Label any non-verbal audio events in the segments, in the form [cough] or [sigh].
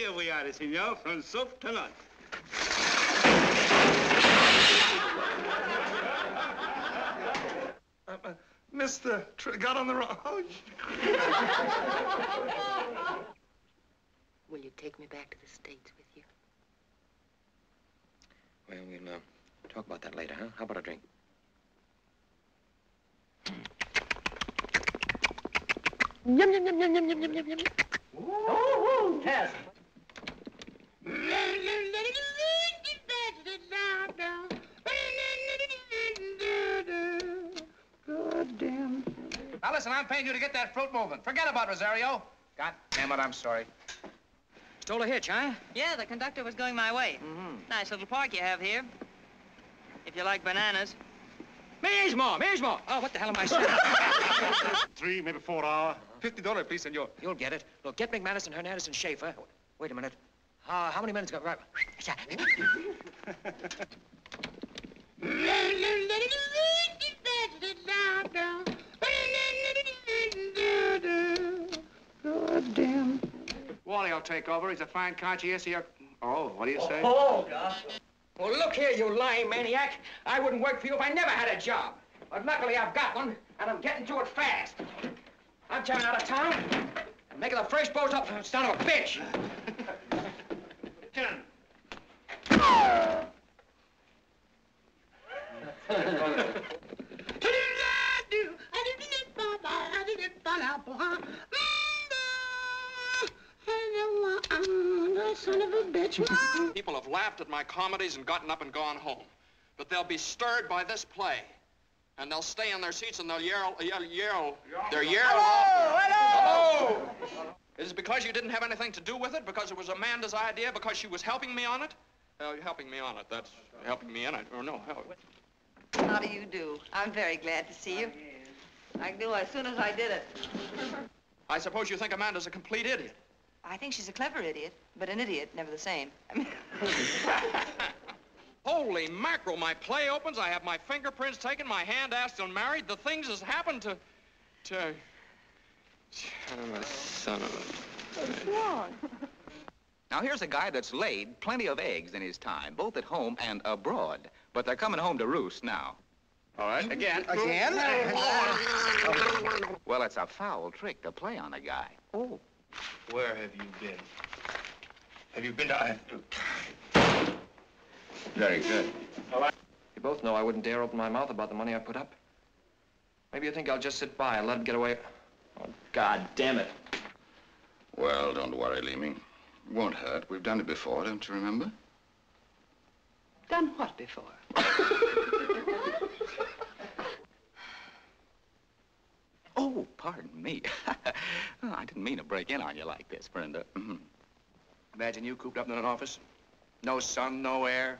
Here we are, senor, from soup to nuts. [laughs] Uh, uh, Mr. Tr got on the wrong. Oh, Will you take me back to the States with you? Well, we'll uh, talk about that later, huh? How about a drink? Yum, yum, yum, yum, yum, yum, yum, yum, yum. Ooh, Tess. Now listen, I'm paying you to get that fruit moving. Forget about Rosario. God damn it, I'm sorry. Stole a hitch, huh? Yeah, the conductor was going my way. Mm-hmm. Nice little park you have here. If you like bananas. Mismo, mismo. Oh, what the hell am I [laughs] saying? Three, maybe four hour. Fifty dollars, please, senor. You'll get it. Look, get McManus and Hernandez and Schaefer. Wait a minute. Uh, how many minutes ago? Right. [laughs] [laughs] God damn. Wally will take over. He's a fine conscientious. Oh, what do you say? Oh, oh, gosh. Well, look here, you lying maniac. I wouldn't work for you if I never had a job. But luckily, I've got one, and I'm getting to it fast. I'm tearing out of town and making the first boat up son of a bitch. Son [laughs] of a bitch. People have laughed at my comedies and gotten up and gone home. But they'll be stirred by this play. And they'll stay in their seats and they'll yell, yell, yell. They'll yell. Hello! Hello! Is it because you didn't have anything to do with it? Because it was Amanda's idea? Because she was helping me on it? Uh, helping me on it. That's helping me in it. Or no, help. How do you do? I'm very glad to see you. I knew as soon as I did it. I suppose you think Amanda's a complete idiot. I think she's a clever idiot, but an idiot, never the same. I [laughs] mean, Holy mackerel, my play opens, I have my fingerprints taken, my hand asked and married. The things has happened to... to... Son of a son of a... what's wrong? Now, here's a guy that's laid plenty of eggs in his time, both at home and abroad. But they're coming home to roost now. All right, again. Again? [laughs] Well, it's a foul trick to play on a guy. Oh. Where have you been? Have you been to... I... Very good. You both know I wouldn't dare open my mouth about the money I put up. Maybe you think I'll just sit by and let him get away. Oh, God damn it. Well, don't worry, Leeming. It won't hurt. We've done it before, don't you remember? Done what before? [laughs] Oh, pardon me. [laughs] Oh, I didn't mean to break in on you like this, Brenda. Mhm. Imagine you cooped up in an office. No sun, no air.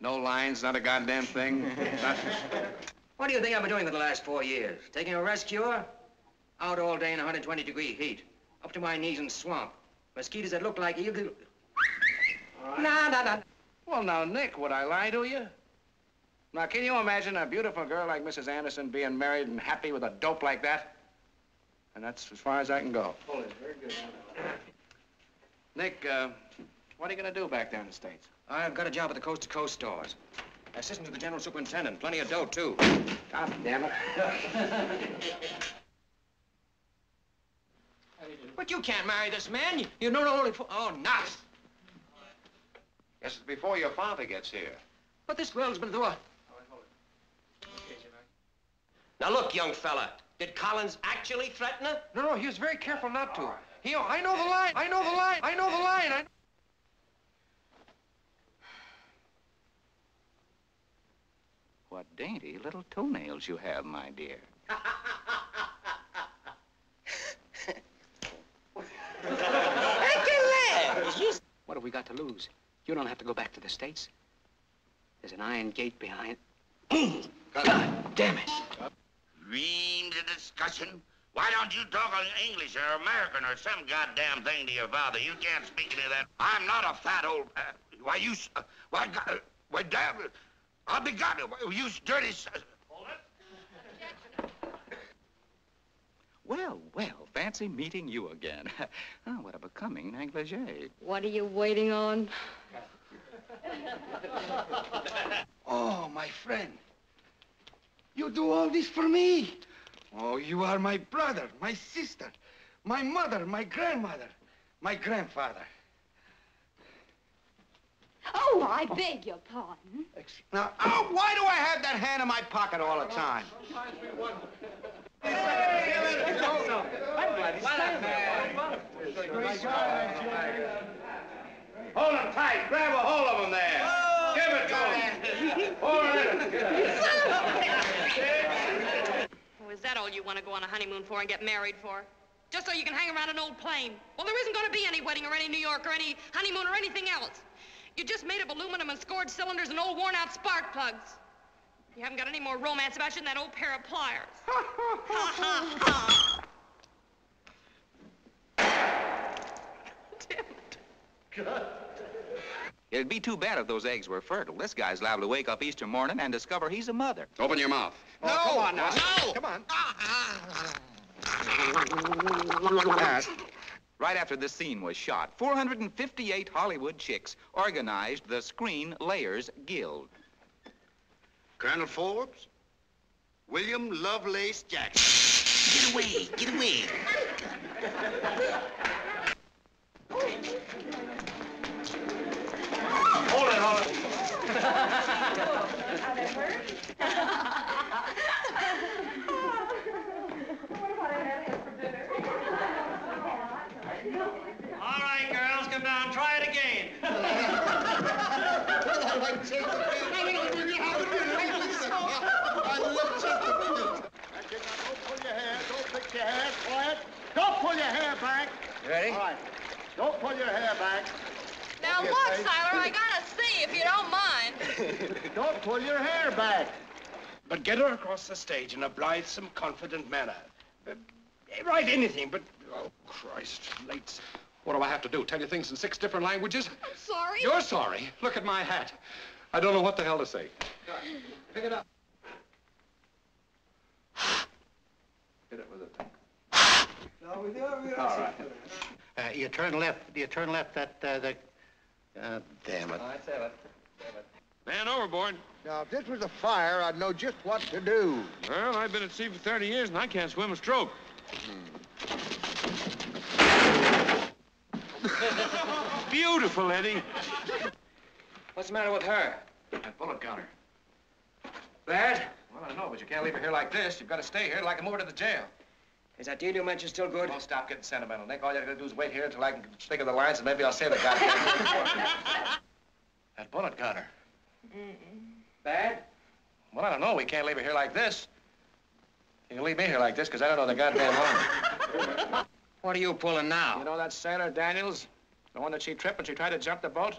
No lines, not a goddamn thing. [laughs] What do you think I've been doing for the last four years? Taking a rest cure? Out all day in 120 degree heat. Up to my knees in swamp. Mosquitoes that look like eagles. Nah, nah, nah. Well, now, Nick, would I lie to you? Now, can you imagine a beautiful girl like Mrs. Anderson being married and happy with a dope like that? And that's as far as I can go. Very good, [clears throat] Nick, uh, what are you going to do back there in the States? I've got a job at the Coast to Coast stores. Assistant to the general superintendent. Plenty of dough, too. God damn it. [laughs] But you can't marry this man. You, you know only for... Oh, nuts. Yes, it's before your father gets here. But this girl's been through a... Now, look, young fella. Did Collins actually threaten her? No, no, he was very careful not to. He, I know the line. I know the line. I know the line. I... What dainty little toenails you have, my dear. What have we got to lose? You don't have to go back to the States. There's an iron gate behind. [clears throat] God damn it. Dreams of discussion? Why don't you talk in English or American or some goddamn thing to your father? You can't speak to me that. I'm not a fat old. Uh, why you? s- Uh, why? go- Uh, why damn? I'll be God. You s- dirty. s- Well, well, fancy. fancy meeting you again. oh, [laughs] what a becoming negligee. What are you waiting on? [laughs] Oh, my friend. You do all this for me. Oh, you are my brother, my sister, my mother, my grandmother, my grandfather. Oh, I beg your pardon. Now, oh, why do I have that hand in my pocket all the time? Hold him tight. Grab a hold of him there. Give it to him. Hold [laughs] it. Oh, is you want to go on a honeymoon for and get married for? Just so you can hang around an old plane? Well, there isn't going to be any wedding or any New York or any honeymoon or anything else. You just made of aluminum and scored cylinders and old worn-out spark plugs. You haven't got any more romance about you than that old pair of pliers. [laughs] ha ha ha! It'd be too bad if those eggs were fertile. This guy's liable to wake up Easter morning and discover he's a mother. Open your mouth. Oh, no, come on now. No. Come on. [laughs] Right after the scene was shot, 458 Hollywood chicks organized the Screen Layers Guild. Colonel Forbes, William Lovelace Jackson. Get away, get away. Hold it. All right, girls, come down. Try it again. [laughs] Don't pull your hair Don't fix your hair. Quiet. Don't pull your hair back. You ready? All right. Don't pull your hair back. Now Yes, look, I- Siler, I gotta see if you don't mind. [laughs] Don't pull your hair back. But get her across the stage in a blithesome, confident manner. Uh, write anything, but... Oh, Christ, late. What do I have to do? Tell you things in six different languages? I'm sorry. You're sorry. Look at my hat. I don't know what the hell to say. Pick it up. Hit it with a it. All right. Uh, you turn left. You turn left. That uh, the. Uh, damn it. Man overboard. Now, if this was a fire, I'd know just what to do. Well, I've been at sea for 30 years and I can't swim a stroke. [laughs] Beautiful, Eddie. What's the matter with her? That bullet gunner. Bad? Well, I don't know, but you can't leave her here like this. You've got to stay here till I can over to the jail. Is that deal you mentioned still good? Don't stop getting sentimental, Nick. All you gotta do is wait here until I can think of the lines and maybe I'll say the goddamn thing. [laughs] That bullet gunner. Bad? Well, I don't know. We can't leave her here like this. You can leave me here like this, because I don't know the goddamn line. [laughs] What are you pulling now? You know that sailor, Daniels? The one that she tripped when she tried to jump the boat?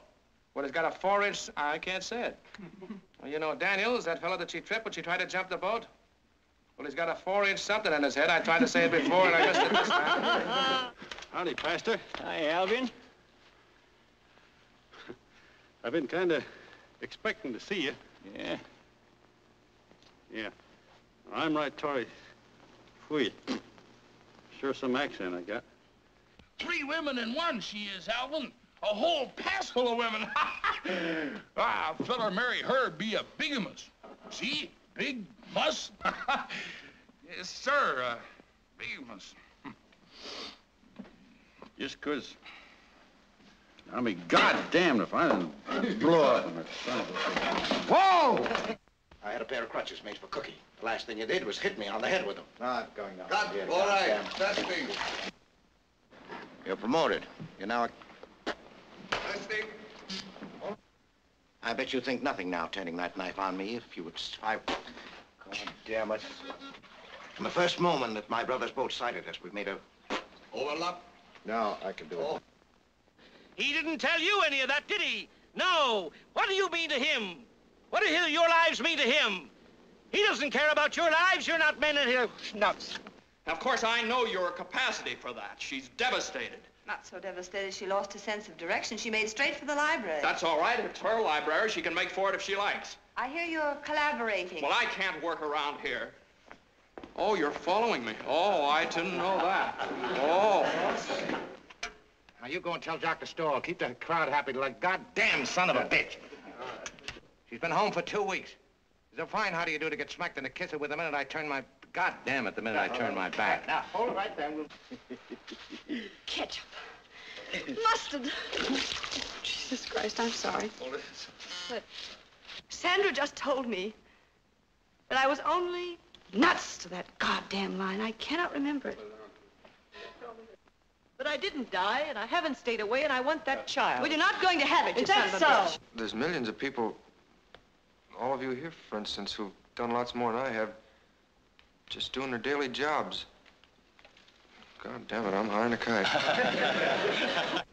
Well, he's got a four-inch... I can't say it. [laughs] Well, you know Daniels, that fellow that she tripped when she tried to jump the boat? Well, he's got a four-inch something in his head. I tried to say it before, and I missed it this time. Howdy, Pastor. Hi, Alvin. [laughs] I've been kind of expecting to see you. Yeah. Yeah. I'm right, Tori. Sweet. Sure some accent I got. Three women in one, she is, Alvin. A whole pass full of women. [laughs] ah, a feller marry her be a bigamous. See? Big muss. [laughs] yes, sir. Uh, bigamous. Just 'cause I'll be goddamned if I didn't blow up on that son of a... Whoa! I had a pair of crutches made for Cookie. The last thing you did was hit me on the head with them. Not going down. God, Yeah, all right. goddamn. That's me. You're promoted. You're now a... I bet you think nothing now, turning that knife on me. If you would... I... God damn it. From the first moment that my brother's boat sighted us, we've made a... Overlap. Now I can do it. Oh. He didn't tell you any of that, did he? No. What do you mean to him? What do your lives mean to him? He doesn't care about your lives. You're not men in here. Nuts. Of course, I know your capacity for that. She's devastated. Not so devastated she lost her sense of direction. She made straight for the library. That's all right. It's her library. She can make for it if she likes. I hear you're collaborating. Well, I can't work around here. Oh, you're following me. Oh, I didn't know that. Oh. Now, you go and tell Dr. Stoll. Keep the crowd happy like a goddamn son of a bitch. She's been home for two weeks. It's a fine how do you do to get smacked in the kisser with the minute I turn my... God damn it, the minute I turn my back. Now, hold it right there. We'll... Ketchup. Mustard. Jesus Christ, I'm sorry. But Sandra just told me that I was only nuts to that goddamn line. I cannot remember it. But I didn't die, and I haven't stayed away, and I want that child. Well, you're not going to have it, you Is that son of a so? bitch. There's millions of people, all of you here, for instance, who've done lots more than I have, just doing their daily jobs. God damn it, I'm high in a kite. [laughs]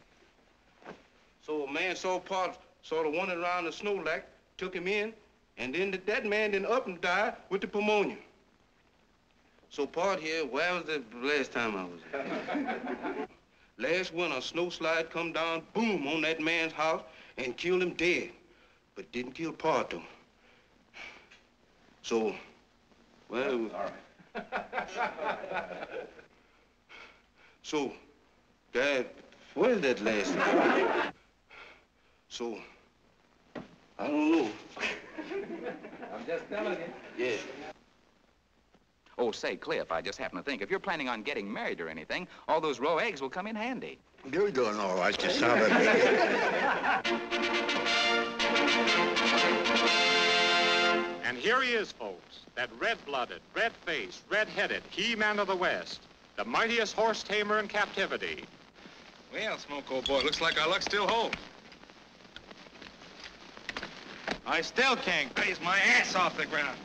So a man saw Pop sort of wandering around the snow lack, took him in, and then the, that man then up and died with the pneumonia. So Pop here, where was the last time I was there? [laughs] last winter, a snow slide come down, boom, on that man's house and killed him dead. But didn't kill Pop, though. So, well... [laughs] So, Dad, what is that last name? So, I don't know. I'm just telling you. Yeah. Oh, say, Cliff, I just happen to think, if you're planning on getting married or anything, all those raw eggs will come in handy. You're doing all right, you son of a And here he is, folks, that red-blooded, red-faced, red-headed he-man of the West, the mightiest horse tamer in captivity. Well, Smoke, old boy, looks like our luck still holds. I still can't raise my ass off the ground.